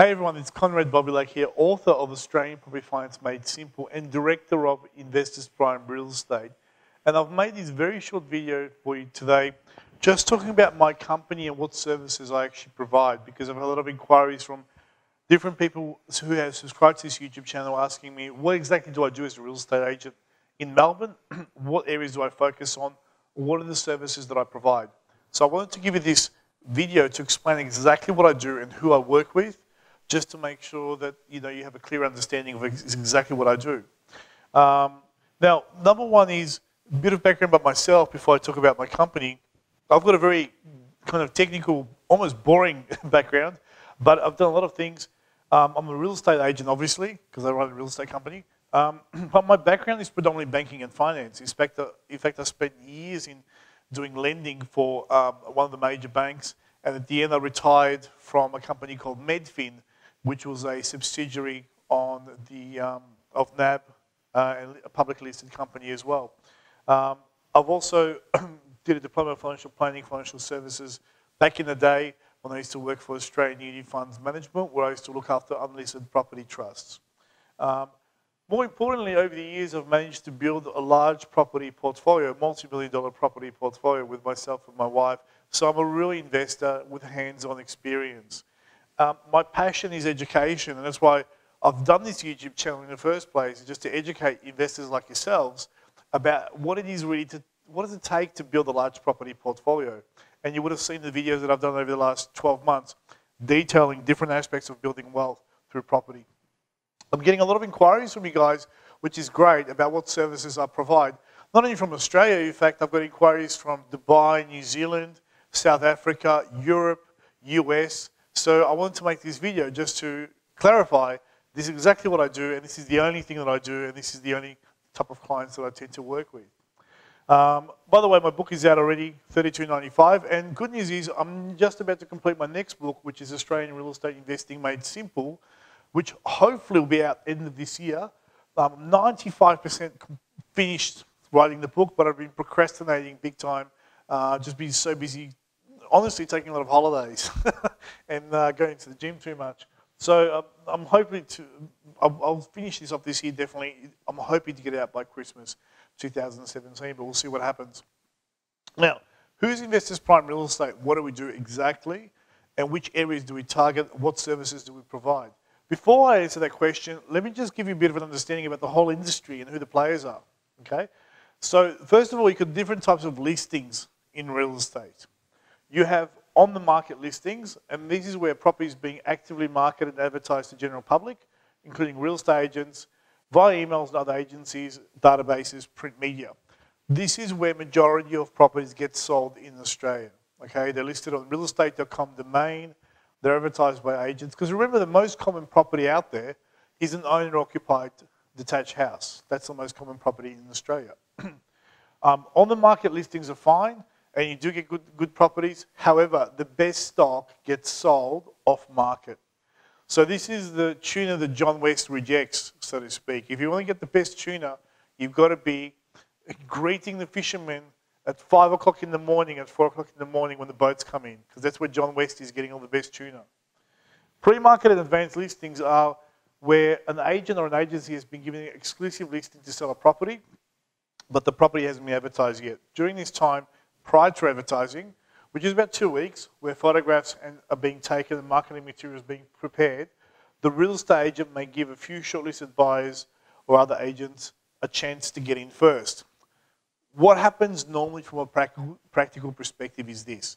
Hey everyone, it's Konrad Bobilak here, author of Australian Property Finance Made Simple and director of Investors Prime Real Estate. And I've made this very short video for you today, just talking about my company and what services I actually provide, because I've had a lot of inquiries from different people who have subscribed to this YouTube channel asking me, what exactly do I do as a real estate agent in Melbourne? what areas do I focus on? What are the services that I provide? So I wanted to give you this video to explain exactly what I do and who I work with just to make sure that you know you have a clear understanding of exactly what I do. Um, now, number one is a bit of background about myself before I talk about my company. I've got a very kind of technical, almost boring background, but I've done a lot of things. Um, I'm a real estate agent, obviously, because I run a real estate company. Um, but my background is predominantly banking and finance. In fact, uh, in fact, I spent years in doing lending for um, one of the major banks, and at the end, I retired from a company called Medfin, which was a subsidiary on the, um, of NAB, uh, a publicly listed company as well. Um, I've also did a diploma of financial planning, financial services back in the day when I used to work for Australian Unity Funds Management, where I used to look after unlisted property trusts. Um, more importantly, over the years, I've managed to build a large property portfolio, a multi-million dollar property portfolio with myself and my wife. So I'm a real investor with hands-on experience. Um, my passion is education, and that's why I've done this YouTube channel in the first place, just to educate investors like yourselves about what it is really to, what does it take to build a large property portfolio. And you would have seen the videos that I've done over the last 12 months detailing different aspects of building wealth through property. I'm getting a lot of inquiries from you guys, which is great, about what services I provide. Not only from Australia, in fact, I've got inquiries from Dubai, New Zealand, South Africa, Europe, US, so I wanted to make this video just to clarify this is exactly what I do, and this is the only thing that I do, and this is the only type of clients that I tend to work with. Um, by the way, my book is out already, $32.95, and good news is I'm just about to complete my next book, which is Australian Real Estate Investing Made Simple, which hopefully will be out end of this year. I'm 95% finished writing the book, but I've been procrastinating big time, uh, just been so busy honestly taking a lot of holidays and uh, going to the gym too much. So um, I'm hoping to, I'll, I'll, finish this off this year definitely. I'm hoping to get out by Christmas 2017, but we'll see what happens. Now, who's Investors Prime Real Estate? What do we do exactly? And which areas do we target? What services do we provide? Before I answer that question, let me just give you a bit of an understanding about the whole industry and who the players are, okay? So first of all, you got different types of listings in real estate you have on the market listings, and this is where property is being actively marketed and advertised to general public, including real estate agents, via emails and other agencies, databases, print media. This is where majority of properties get sold in Australia. Okay, they're listed on realestate.com domain, they're advertised by agents. Because remember, the most common property out there is an owner-occupied detached house. That's the most common property in Australia. um, on the market listings are fine and you do get good, good properties. However, the best stock gets sold off market. So this is the tuna that John West rejects, so to speak. If you want to get the best tuna, you've got to be greeting the fishermen at 5 o'clock in the morning, at 4 o'clock in the morning when the boats come in, because that's where John West is getting all the best tuna. Pre-market and advanced listings are where an agent or an agency has been given an exclusive listing to sell a property, but the property hasn't been advertised yet. During this time, prior to advertising, which is about two weeks, where photographs are being taken and marketing materials being prepared, the real estate agent may give a few shortlisted buyers or other agents a chance to get in first. What happens normally from a practical perspective is this.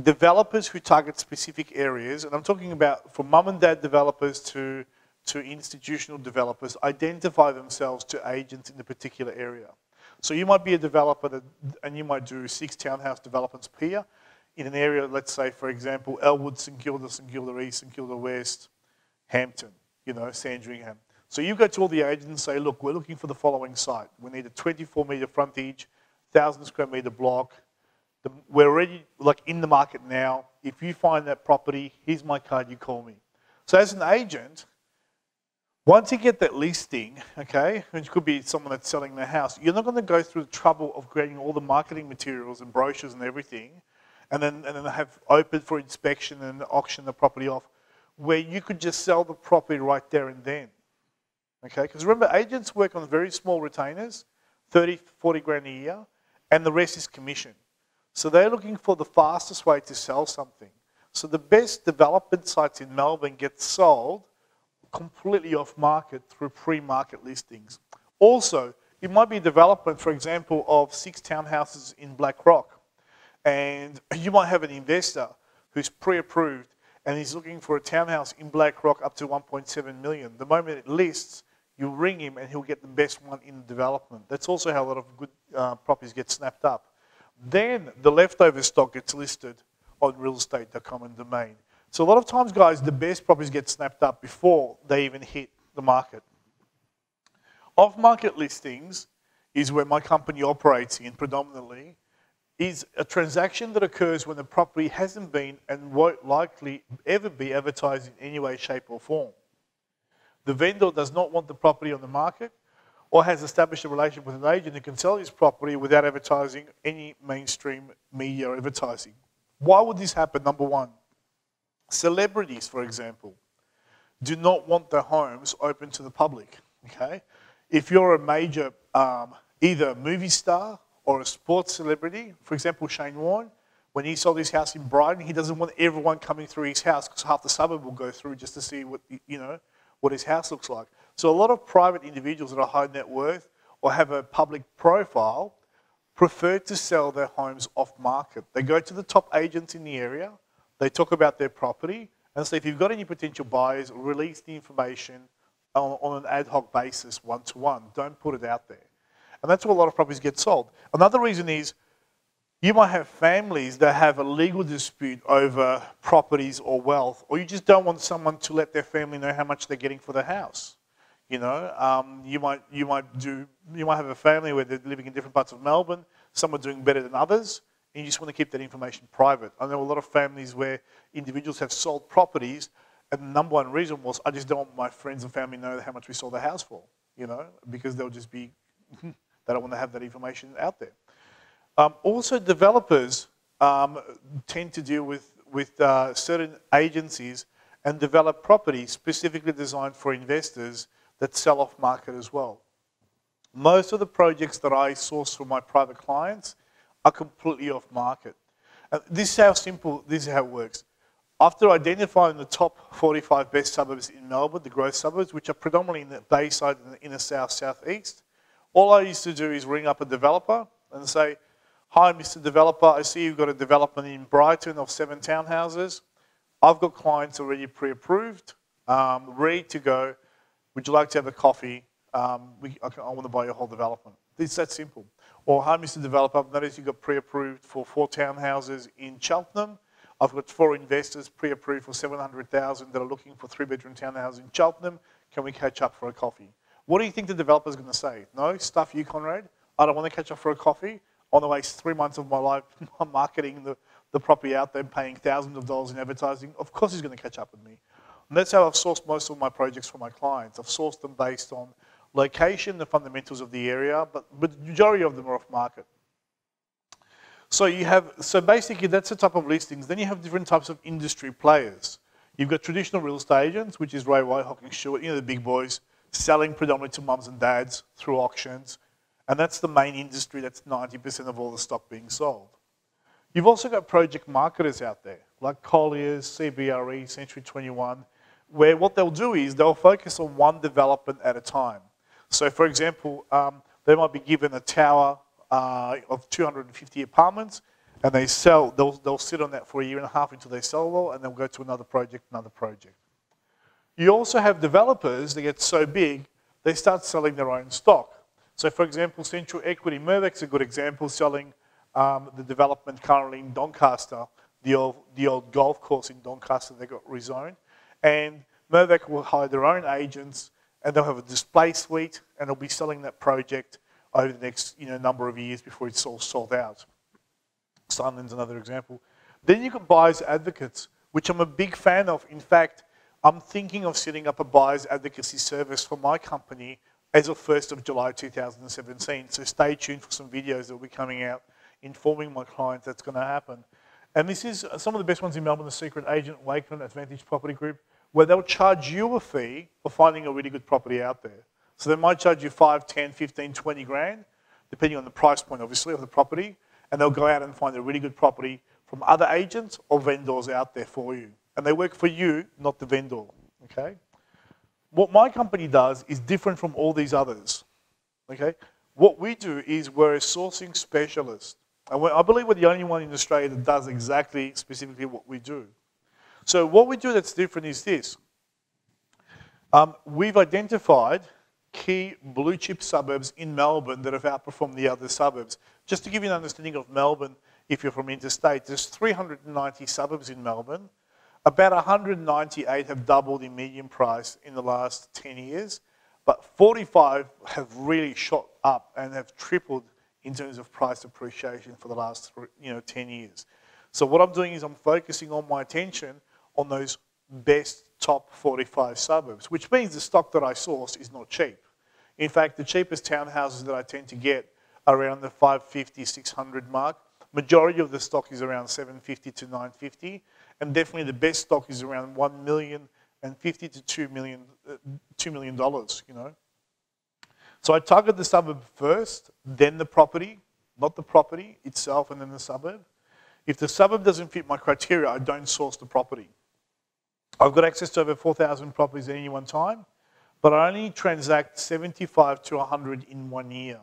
Developers who target specific areas, and I'm talking about from mum and dad developers to, to institutional developers, identify themselves to agents in the particular area. So you might be a developer that, and you might do six townhouse developments per year in an area, let's say, for example, Elwood, St Kilda, St Kilda East, St Kilda West, Hampton, you know, Sandringham. So you go to all the agents and say, look, we're looking for the following site. We need a 24 metre frontage, 1,000 square metre block. We're already like in the market now. If you find that property, here's my card, you call me. So as an agent, once you get that listing, okay, which could be someone that's selling their house, you're not going to go through the trouble of creating all the marketing materials and brochures and everything, and then and then have open for inspection and auction the property off. where you could just sell the property right there and then. Okay, because remember, agents work on very small retainers, 30, 40 grand a year, and the rest is commission. So they're looking for the fastest way to sell something. So the best development sites in Melbourne get sold completely off market through pre-market listings. Also, it might be development, for example, of six townhouses in Black Rock. And you might have an investor who's pre-approved and he's looking for a townhouse in Black Rock up to 1.7 million. The moment it lists, you ring him and he'll get the best one in the development. That's also how a lot of good uh, properties get snapped up. Then the leftover stock gets listed on realestate.com and domain. So a lot of times, guys, the best properties get snapped up before they even hit the market. Off-market listings is where my company operates in predominantly, is a transaction that occurs when the property hasn't been and won't likely ever be advertised in any way, shape or form. The vendor does not want the property on the market or has established a relationship with an agent who can sell his property without advertising any mainstream media advertising. Why would this happen? Number one, celebrities, for example, do not want their homes open to the public. Okay, if you're a major, um, either movie star or a sports celebrity, for example, Shane Warne, when he sold his house in Brighton, he doesn't want everyone coming through his house because half the suburb will go through just to see what you know what his house looks like. So a lot of private individuals that are high net worth or have a public profile prefer to sell their homes off market. They go to the top agents in the area, they talk about their property, and say, if you've got any potential buyers, release the information on, on an ad hoc basis, one to one. Don't put it out there. And that's where a lot of properties get sold. Another reason is you might have families that have a legal dispute over properties or wealth, or you just don't want someone to let their family know how much they're getting for the house. You know, um, you might you might do you might have a family where they're living in different parts of Melbourne. Some are doing better than others, and you just want to keep that information private. I know a lot of families where individuals have sold properties, and the number one reason was I just don't want my friends and family know how much we sold the house for. You know, because they'll just be they don't want to have that information out there. Um, also, developers um, tend to deal with, with uh, certain agencies and develop properties specifically designed for investors that sell off market as well. Most of the projects that I source for my private clients are completely off market. And this is how simple, this is how it works. After identifying the top 45 best suburbs in Melbourne, the growth suburbs, which are predominantly in the Bayside and the inner south, southeast, all I used to do is ring up a developer and say, Hi, Mr. Developer. I see you've got a development in Brighton of seven townhouses. I've got clients already pre-approved, um, ready to go. Would you like to have a coffee? Um, we, I, I, want to buy your whole development. It's that simple. Or, hi, Mr. Developer. I've you've got pre-approved for four townhouses in Cheltenham. I've got four investors pre-approved for 700,000 that are looking for three-bedroom townhouses in Cheltenham. Can we catch up for a coffee? What do you think the developer's going to say? No, stuff you, Konrad. I don't want to catch up for a coffie on the waste three months of my life marketing the, the property out there, paying thousands of dollars in advertising, of course he's going to catch up with me. And that's how I've sourced most of my projects for my clients. I've sourced them based on location, the fundamentals of the area, but, but the majority of them are off market. So you have, so basically that's the type of listings. Then you have different types of industry players. You've got traditional real estate agents, which is Ray White, Hocking Stuart, you know, the big boys, selling predominantly to mums and dads through auctions. And that's the main industry, that's 90% of all the stock being sold. You've also got project marketers out there, like Colliers, CBRE, Century 21, where what they'll do is they'll focus on one development at a time. So for example, um, they might be given a tower uh, of 250 apartments, and they sell, they'll, they'll sit on that for a year and a half until they sell all, and they'll go to another project, another project. You also have developers that get so big, they start selling their own stock. So for example, Central Equity, Mirvac's a good example, selling um, the development currently in Doncaster, the old, the old golf course in Doncaster they got rezoned. And Mirvac will hire their own agents and they'll have a display suite and they'll be selling that project over the next you know, number of years before it's all sold out. Sunland's another example. Then you've got buyers advocates, which I'm a big fan of. In fact, I'm thinking of setting up a buyers advocacy service for my company as of 1st of July 2017. So stay tuned for some videos that will be coming out informing my clients that's going to happen. And this is uh, some of the best ones in Melbourne, The Secret Agent, Wakelin, Advantage Property Group. Where they'll charge you a fee for finding a really good property out there. So they might charge you 5, 10, 15, 20 grand, depending on the price point, obviously, of the property, and they'll go out and find a really good property from other agents or vendors out there for you. And they work for you, not the vendor, okay? What my company does is different from all these others, okay? What we do is we're a sourcing specialist. And I believe we're the only one in Australia that does exactly, specifically what we do. So what we do that's different is this. Um, we've identified key blue chip suburbs in Melbourne that have outperformed the other suburbs. Just to give you an understanding of Melbourne, if you're from interstate, there's 390 suburbs in Melbourne. About 198 have doubled in median price in the last 10 years, but 45 have really shot up and have tripled in terms of price appreciation for the last you know, 10 years. So what I'm doing is I'm focusing on my attention on those best top 45 suburbs, which means the stock that I source is not cheap. In fact, the cheapest townhouses that I tend to get are around the 550, 600 mark. Majority of the stock is around 750 to 950, and definitely the best stock is around 1 million and 50 to 2 million, uh, $2 million, you know. So I target the suburb first, then the property, not the property itself and then the suburb. If the suburb doesn't fit my criteria, I don't source the property. I've got access to over 4,000 properties at any one time, but I only transact 75 to 100 in one year.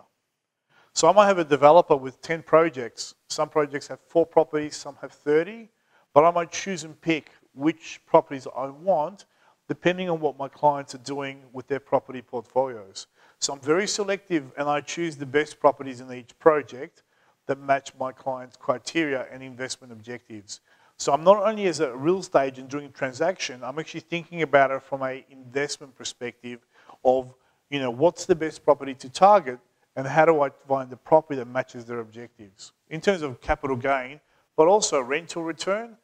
So I might have a developer with 10 projects. Some projects have four properties, some have 30, but I might choose and pick which properties I want depending on what my clients are doing with their property portfolios. So I'm very selective and I choose the best properties in each project that match my client's criteria and investment objectives. So I'm not only as a real estate agent doing a transaction, I'm actually thinking about it from an investment perspective of, you know, what's the best property to target and how do I find the property that matches their objectives in terms of capital gain, but also rental return,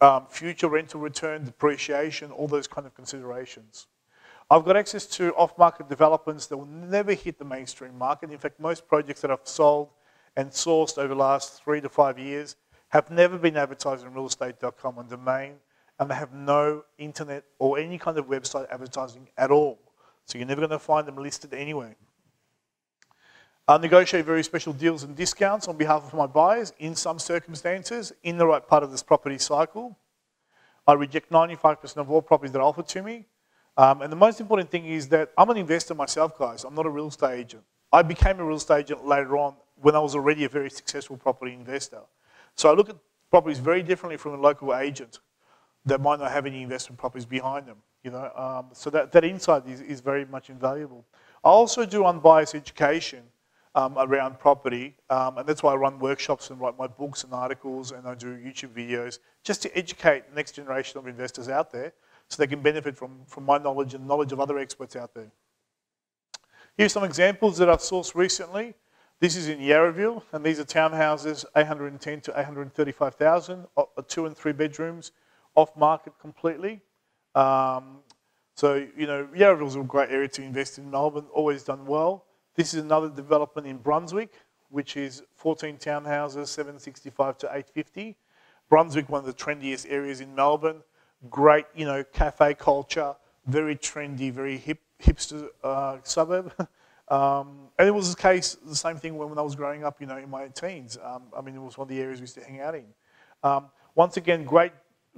um, future rental return, depreciation, all those kind of considerations. I've got access to off-market developments that will never hit the mainstream market. In fact, most projects that I've sold and sourced over the last three to five years have never been advertised on realestate.com on domain, and they have no internet or any kind of website advertising at all. So you're never going to find them listed anywhere. I negotiate very special deals and discounts on behalf of my buyers in some circumstances in the right part of this property cycle. I reject 95% of all properties that are offered to me. Um, and the most important thing is that I'm an investor myself, guys. I'm not a real estate agent. I became a real estate agent later on when I was already a very successful property investor. So I look at properties very differently from a local agent that might not have any investment properties behind them. You know, um, so that, that insight is, is very much invaluable. I also do unbiased education um, around property. Um, and that's why I run workshops and write my books and articles and I do YouTube videos just to educate the next generation of investors out there so they can benefit from, from my knowledge and knowledge of other experts out there. Here's some examples that I've sourced recently. This is in Yarraville, and these are townhouses, 810 to 835,000, two and three bedrooms, off market completely. Um, so, you know, Yarraville's a great area to invest in. Melbourne, always done well. This is another development in Brunswick, which is 14 townhouses, 765 to 850. Brunswick, one of the trendiest areas in Melbourne. Great, you know, cafe culture, very trendy, very hip, hipster uh, suburb. um, and it was the case, the same thing when, when I was growing up, you know, in my teens. Um, I mean, it was one of the areas we used to hang out in. Um, once again, great,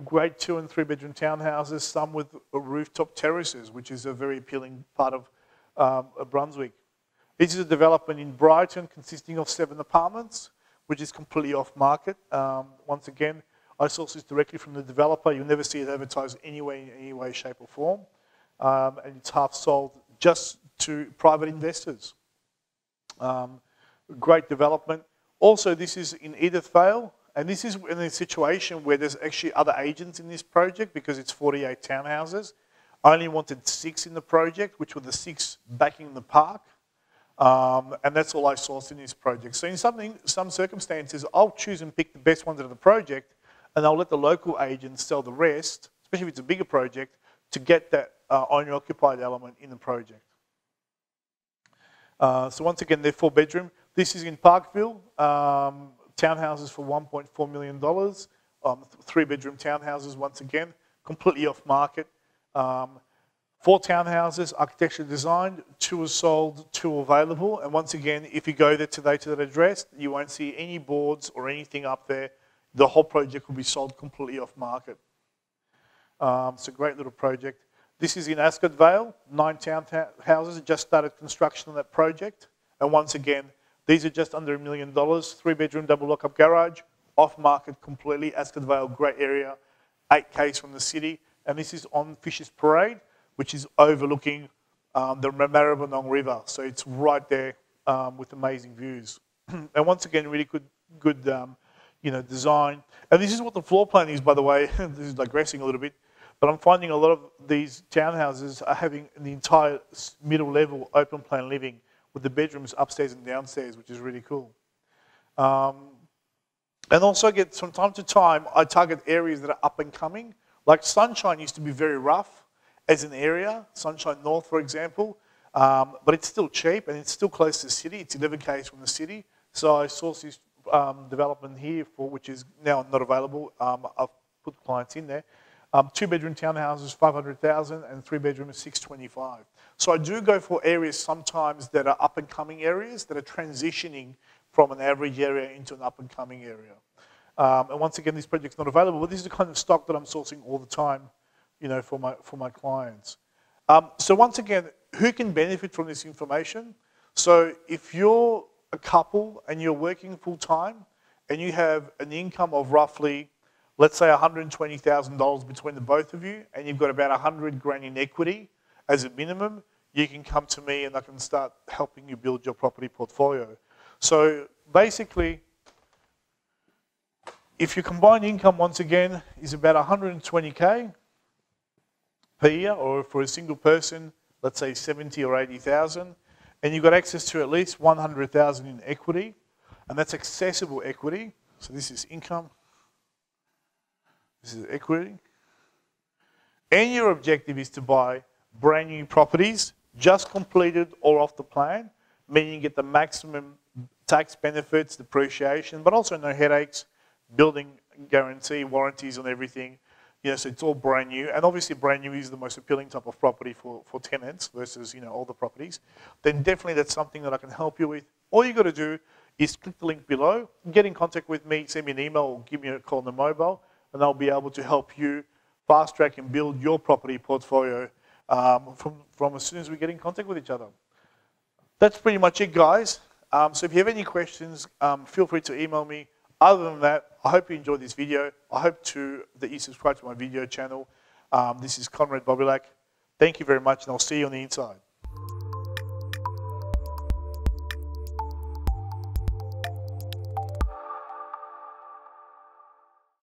great two and three bedroom townhouses, some with rooftop terraces, which is a very appealing part of um, Brunswick. This is a development in Brighton consisting of seven apartments, which is completely off market. Um, once again, I source this directly from the developer. You'll never see it advertised anywhere in any way, shape or form. Um, and it's half sold just to private investors. Um, great development. Also, this is in Edithvale, and this is in a situation where there's actually other agents in this project because it's 48 townhouses. I only wanted six in the project, which were the six backing the park. Um, and that's all I sourced in this project. So in something, some circumstances, I'll choose and pick the best ones out of the project, and I'll let the local agents sell the rest, especially if it's a bigger project, to get that uh, owner-occupied element in the project. Uh, so once again, they're four bedroom. This is in Parkville, um, townhouses for $1.4 million, um, three bedroom townhouses once again, completely off market. Um, four townhouses, architecturally designed, two are sold, two available. And once again, if you go there today to that address, you won't see any boards or anything up there. The whole project will be sold completely off market. Um, it's a great little project. This is in Ascot Vale, nine townhouses, just started construction on that project. And once again, these are just under a million dollars, three bedroom, double lock up garage, off market completely, Ascot Vale, great area, eight Ks from the city. And this is on Fisher's Parade, which is overlooking um, the Maribyrnong River. So it's right there um, with amazing views. and once again, really good, good um, you know, design. And this is what the floor plan is, by the way. this is digressing a little bit. But I'm finding a lot of these townhouses are having the entire middle level open plan living with the bedrooms upstairs and downstairs, which is really cool. Um, and also I get from time to time, I target areas that are up and coming. Like Sunshine used to be very rough as an area, Sunshine North, for example, um, but it's still cheap and it's still close to the city. It's 11 k's from the city. So I sourced this um, development here for which is now not available. Um, I've put clients in there. Um, two bedroom townhouses, 500,000 and three bedrooms, 625. So I do go for areas sometimes that are up and coming areas that are transitioning from an average area into an up and coming area. Um, and once again, this project's not available, but this is the kind of stock that I'm sourcing all the time, you know, for my, for my clients. Um, so once again, who can benefit from this information? So if you're a couple and you're working full time and you have an income of roughly, let's say $120,000 between the both of you and you've got about 100 grand in equity as a minimum, you can come to me and I can start helping you build your property portfolio. So basically, if your combined income, once again, is about 120K per year, or for a single person, let's say 70 or 80,000, and you've got access to at least 100,000 in equity, and that's accessible equity. So this is income. This is equity. And your objective is to buy brand new properties, just completed or off the plan, meaning you get the maximum tax benefits, depreciation, but also no headaches, building guarantee, warranties on everything. You know, so it's all brand new, and obviously brand new is the most appealing type of property for, for tenants versus you know older properties. Then definitely that's something that I can help you with. All you got to do is click the link below, get in contact with me, send me an email, or give me a call on the mobile, and I'll be able to help you fast track and build your property portfolio um, from, from as soon as we get in contact with each other. That's pretty much it, guys. Um, so if you have any questions, um, feel free to email me. Other than that, I hope you enjoyed this video. I hope to, that you subscribe to my video channel. Um, this is Konrad Bobilak. Thank you very much, and I'll see you on the inside.